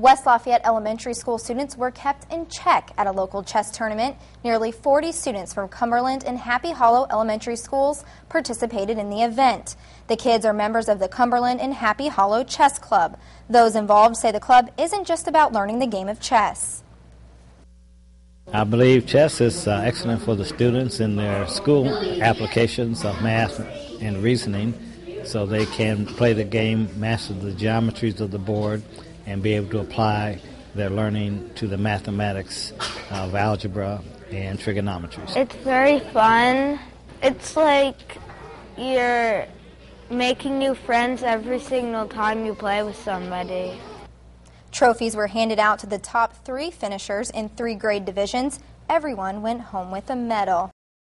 West Lafayette Elementary School students were kept in check at a local chess tournament. Nearly 40 students from Cumberland and Happy Hollow Elementary Schools participated in the event. The kids are members of the Cumberland and Happy Hollow Chess Club. Those involved say the club isn't just about learning the game of chess. I believe chess is uh, excellent for the students in their school applications of math and reasoning so they can play the game, master the geometries of the board, and be able to apply their learning to the mathematics of algebra and trigonometry. It's very fun. It's like you're making new friends every single time you play with somebody. Trophies were handed out to the top three finishers in three grade divisions. Everyone went home with a medal.